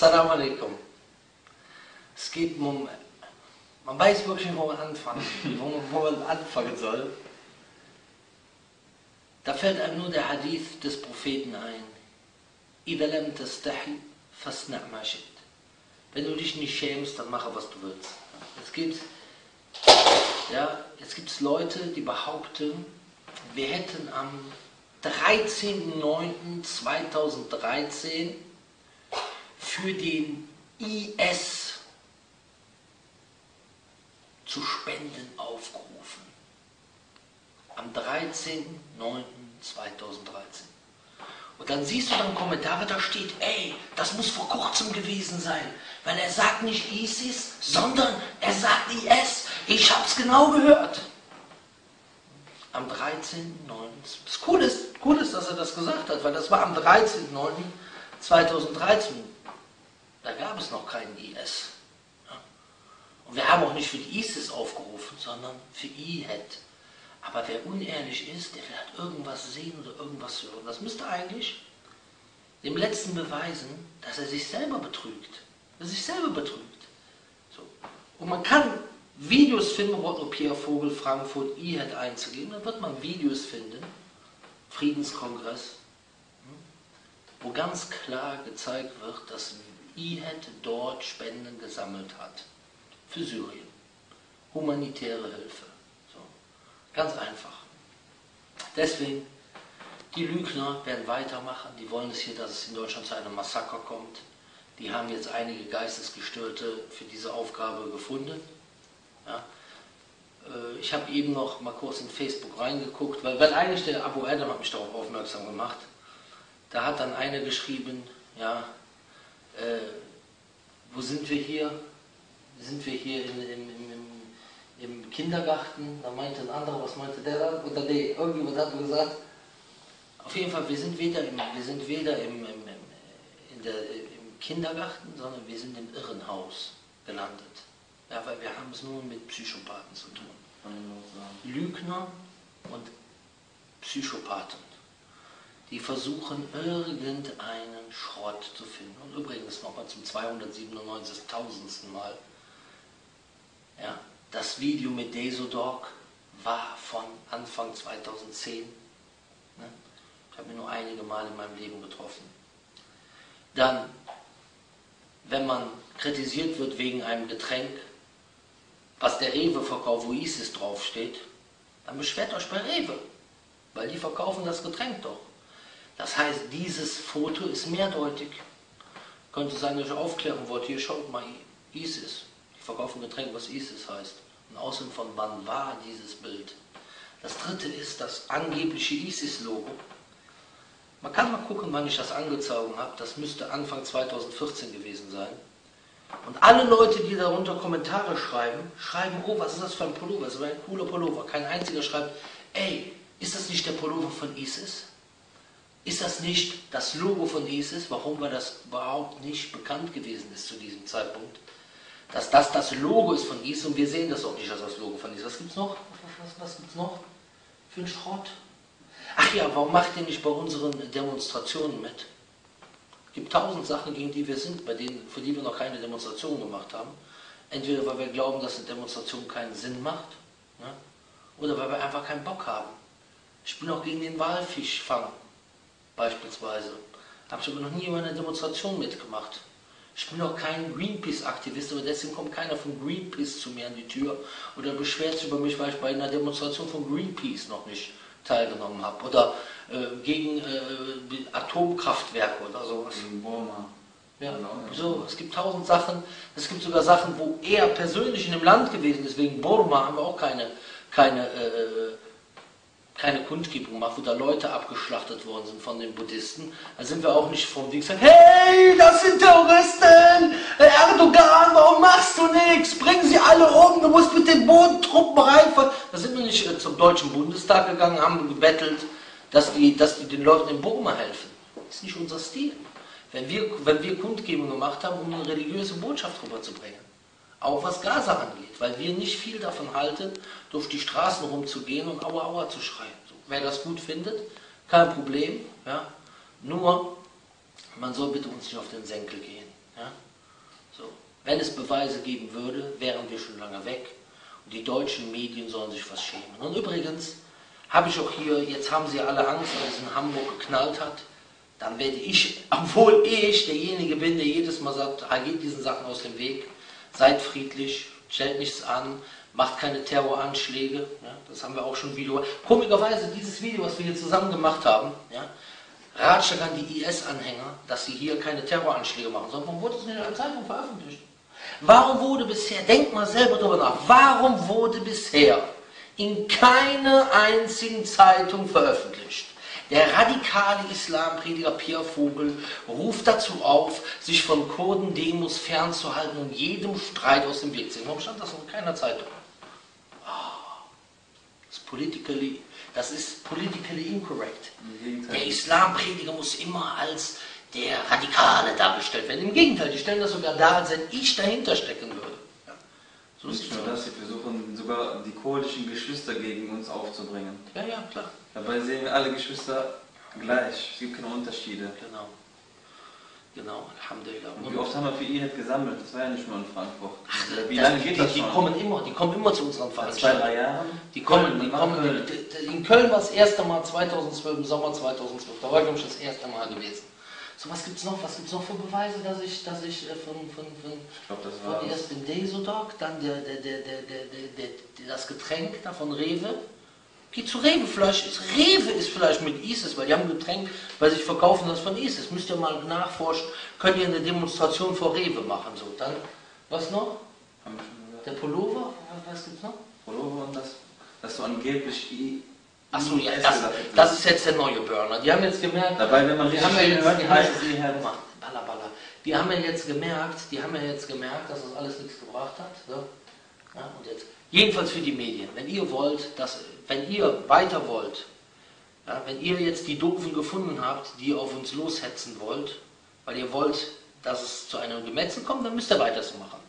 Salam alaikum. Es geht um. Man weiß wirklich nicht, wo man anfangen, wo man, wo man anfangen soll. Da fällt einem nur der Hadith des Propheten ein. إذا لم تستحي فاصنع ما شئت. Wenn du dich nicht schämst, dann mache, was du willst. Es gibt, ja, jetzt gibt es Leute, die behaupten, wir hätten am 13.09.2013 für den IS zu Spenden aufgerufen. Am 13.09.2013. Und dann siehst du dann Kommentare, da steht, ey, das muss vor kurzem gewesen sein, weil er sagt nicht ISIS, sondern er sagt IS. Ich hab's genau gehört. Am 13.09. Das cool ist, cool ist, dass er das gesagt hat, weil das war am 13.09.2013. Da gab es noch keinen IS. Und wir haben auch nicht für die ISIS aufgerufen, sondern für IHED. Aber wer unehrlich ist, der halt irgendwas sehen oder irgendwas hören. Das müsste eigentlich dem Letzten beweisen, dass er sich selber betrügt. Dass er sich selber betrügt. So. Und man kann Videos finden, Otto Pierre Vogel, Frankfurt, IHED einzugeben, dann wird man Videos finden, Friedenskongress, hm, wo ganz klar gezeigt wird, dass IHED dort Spenden gesammelt hat. Für Syrien. Humanitäre Hilfe. Ganz einfach. Deswegen, die Lügner werden weitermachen, die wollen es hier, dass es in Deutschland zu einem Massaker kommt. Die haben jetzt einige Geistesgestörte für diese Aufgabe gefunden. Ja. Äh, ich habe eben noch mal kurz in Facebook reingeguckt, weil, weil eigentlich der Abu Adam hat mich darauf aufmerksam gemacht. Da hat dann einer geschrieben, ja, wo sind wir hier? Sind wir hier in, in, in im Kindergarten, da meinte ein anderer, was meinte der da? Oder nee, irgendjemand hat gesagt, auf jeden Fall, wir sind weder im, wir sind weder im, im, im, der, im Kindergarten, sondern wir sind im Irrenhaus gelandet. Ja, weil wir haben es nur mit Psychopathen zu tun. Lügner und Psychopathen, die versuchen irgendeinen Schrott zu finden. Und übrigens nochmal zum 297.000. Mal. Ja, das Video mit Desodog war von Anfang 2010. Ne? Ich habe ihn nur einige Mal in meinem Leben getroffen. Dann, wenn man kritisiert wird wegen einem Getränk, was der Rewe verkauft, wo ISIS draufsteht, dann beschwert euch bei Rewe, weil die verkaufen das Getränk doch. Das heißt, dieses Foto ist mehrdeutig. Könnte sein, dass ich aufklären wollte, hier schaut mal ISIS. Die verkaufen Getränk, was ISIS heißt. Und außerdem von wann war dieses Bild. Das dritte ist das angebliche ISIS-Logo. Man kann mal gucken, wann ich das angezogen habe. Das müsste Anfang 2014 gewesen sein. Und alle Leute, die darunter Kommentare schreiben, schreiben, oh, was ist das für ein Pullover? Das ist ein cooler Pullover. Kein einziger schreibt, ey, ist das nicht der Pullover von ISIS? Ist das nicht das Logo von ISIS? Warum war das überhaupt nicht bekannt gewesen ist zu diesem Zeitpunkt? dass das das Logo ist von IS und wir sehen das auch nicht als das Logo von IS. Was gibt es noch? Was, was gibt es noch für einen Schrott? Ach ja, warum macht ihr nicht bei unseren Demonstrationen mit? Es gibt tausend Sachen, gegen die wir sind, bei denen, für die wir noch keine Demonstration gemacht haben. Entweder weil wir glauben, dass eine Demonstration keinen Sinn macht, ne? oder weil wir einfach keinen Bock haben. Ich bin auch gegen den Walfischfang, beispielsweise. Habe ich aber noch nie über eine Demonstration mitgemacht. Ich bin auch kein Greenpeace-Aktivist, aber deswegen kommt keiner von Greenpeace zu mir an die Tür oder beschwert sich über mich, weil ich bei einer Demonstration von Greenpeace noch nicht teilgenommen habe. Oder äh, gegen äh, Atomkraftwerke oder sowas. Gegen Burma. Ja, so, es gibt tausend Sachen. Es gibt sogar Sachen, wo er persönlich in dem Land gewesen ist. Wegen Burma haben wir auch keine, keine äh, keine Kundgebung macht, wo da Leute abgeschlachtet worden sind von den Buddhisten, da sind wir auch nicht vom Weg gesagt, hey, das sind Terroristen, Erdogan, warum machst du nichts? Bringen sie alle um, du musst mit den Bodentruppen reinfahren. Da sind wir nicht zum Deutschen Bundestag gegangen, haben gebettelt, dass die, dass die den Leuten in Burma helfen. Das ist nicht unser Stil. Wenn wir, wenn wir Kundgebungen gemacht haben, um eine religiöse Botschaft rüberzubringen auch was Gaza angeht, weil wir nicht viel davon halten, durch die Straßen rumzugehen und Aua Aua zu schreien. So, wer das gut findet, kein Problem. Ja? Nur, man soll bitte uns nicht auf den Senkel gehen. Ja? So. Wenn es Beweise geben würde, wären wir schon lange weg. Und die deutschen Medien sollen sich was schämen. Und übrigens habe ich auch hier, jetzt haben sie alle Angst, weil es in Hamburg geknallt hat. Dann werde ich, obwohl ich derjenige bin, der jedes Mal sagt, geht diesen Sachen aus dem Weg, seid friedlich, stellt nichts an, macht keine Terroranschläge. Ja, das haben wir auch schon Video. Komischerweise, dieses Video, was wir hier zusammen gemacht haben, ja, Ratschlag an die IS-Anhänger, dass sie hier keine Terroranschläge machen sollen. Warum wurde es in einer Zeitung veröffentlicht? Warum wurde bisher, denkt mal selber darüber nach, warum wurde bisher in keiner einzigen Zeitung veröffentlicht? Der radikale Islamprediger Pierre Vogel ruft dazu auf, sich von Kurden-Demos fernzuhalten und jedem Streit aus dem Weg zu gehen. Warum stand das in keiner Zeitung? Das ist politically, das ist politically incorrect. Der Islamprediger muss immer als der Radikale dargestellt werden. Im Gegenteil, die stellen das sogar dar, als wenn ich dahinter stecken würde. So sie versuchen sogar die kurdischen Geschwister gegen uns aufzubringen. Ja, ja, klar. Dabei sehen wir alle Geschwister gleich, es gibt keine Unterschiede. Genau. Genau, Alhamdulillah. Und wie oft haben wir für IHED gesammelt? Das war ja nicht nur in Frankfurt. Ach, wie lange geht das die, schon? Die kommen immer, die kommen immer zu unseren Veranstaltungen. Zwei, drei Jahre? Die kommen, die kommen. In Köln war das erste Mal 2012, im Sommer 2012. Da war ich, glaube ich, das erste Mal gewesen. So, was gibt es noch? Was gibt es noch für Beweise, dass ich, dass ich äh, von, von, von, ich glaub, das war von erst den Dezodog, dann der, der, der, der, der, der, das Getränk da von Rewe, Geht zu Rewe, vielleicht ist Rewe ist vielleicht mit ISIS, weil die haben ein Getränk, weil sie verkaufen das von ISIS. Müsst ihr mal nachforschen, könnt ihr eine Demonstration vor Rewe machen. So, dann, was noch? Der Pullover, was gibt's noch? Pullover und das, das so angeblich Achso, ja, das, das ist jetzt der neue Burner. Die haben jetzt gemerkt, Dabei, wenn man die haben ja jetzt, die haben Baller, Baller. Die haben ja jetzt gemerkt, die haben ja jetzt gemerkt, dass das alles nichts gebracht hat. So. Ja, und jetzt Jedenfalls für die Medien. Wenn ihr wollt, dass, wenn ihr weiter wollt, ja, wenn ihr jetzt die Doofen gefunden habt, die auf uns loshetzen wollt, weil ihr wollt, dass es zu einem Gemetzel kommt, dann müsst ihr weiter so machen.